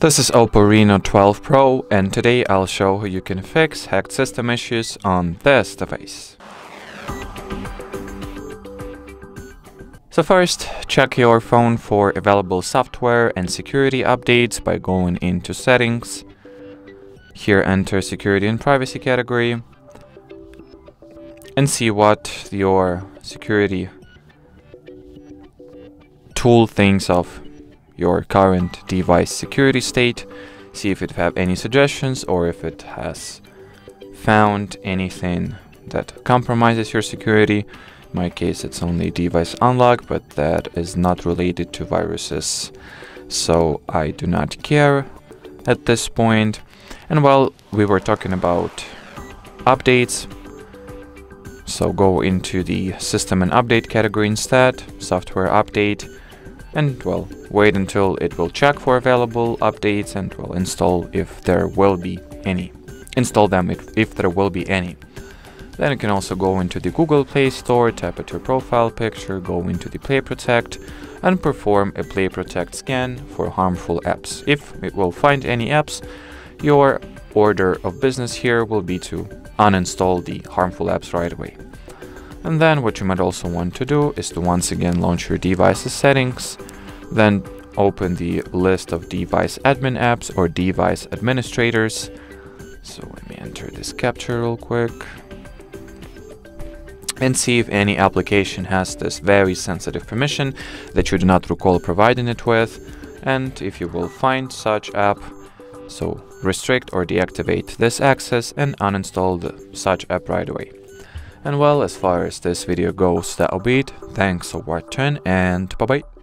This is Oppo Reno 12 Pro and today I'll show how you can fix hacked system issues on this device. So first, check your phone for available software and security updates by going into settings. Here enter security and privacy category and see what your security tool thinks of your current device security state, see if it have any suggestions or if it has found anything that compromises your security. In my case, it's only device unlock, but that is not related to viruses, so I do not care at this point. And while we were talking about updates, so go into the system and update category instead, software update, and well, wait until it will check for available updates and will install if there will be any. Install them if, if there will be any. Then you can also go into the Google Play Store, tap at your profile picture, go into the Play Protect and perform a Play Protect scan for harmful apps. If it will find any apps, your order of business here will be to uninstall the harmful apps right away. And then what you might also want to do is to once again launch your device's settings, then open the list of device admin apps or device administrators. So let me enter this capture real quick and see if any application has this very sensitive permission that you do not recall providing it with and if you will find such app so restrict or deactivate this access and uninstall the such app right away. And well, as far as this video goes, that'll be it. Thanks for watching and bye bye.